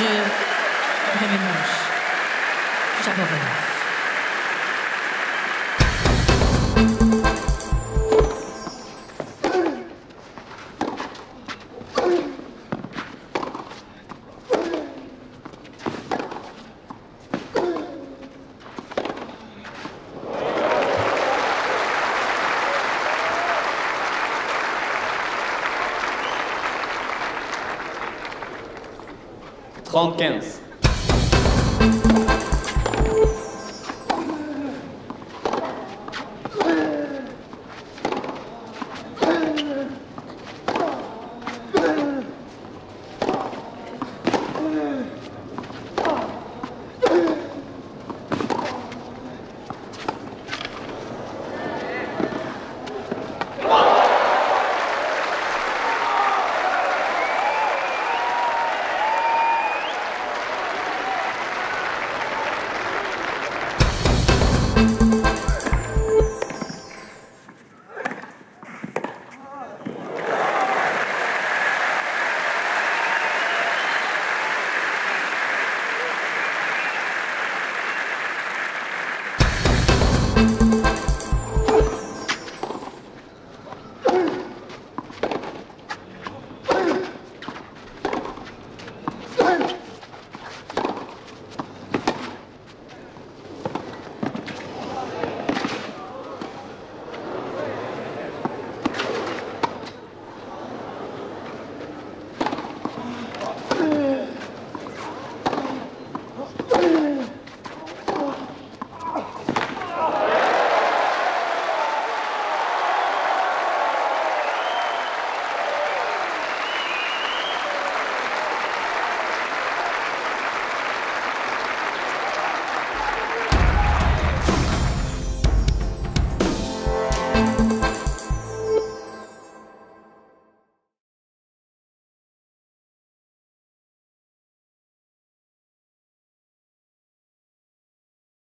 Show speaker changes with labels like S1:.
S1: de Remy Moura. Já voltamos.
S2: 75.